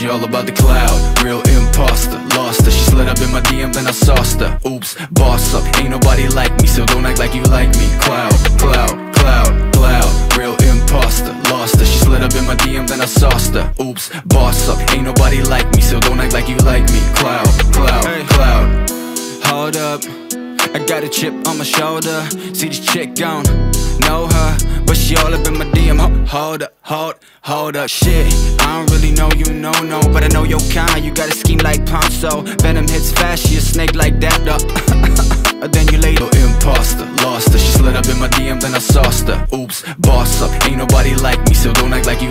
She all about the cloud, real imposter Lost her, she slid up in my DM then I sauced her. Oops, boss up, ain't nobody like me So don't act like you like me. Cloud, cloud, cloud, cloud. Real imposter, lost her. She slid up in my DM then I sauced her. Oops, boss up, ain't nobody like me So don't act like you like me. Cloud, cloud, Hey. cloud. Hold up, I got a chip on my shoulder. See this chick gone, know her, but she all up in my DM. Hold up, hold, hold up, shit. I don't really know you, no, no, but I know your kind. You got a scheme like Ponzi. Venom hits fast, she a snake like that, though. then you later. Imposter, lost her She slid up in my DM then I sauced her Oops, boss up, ain't nobody like me So don't act like you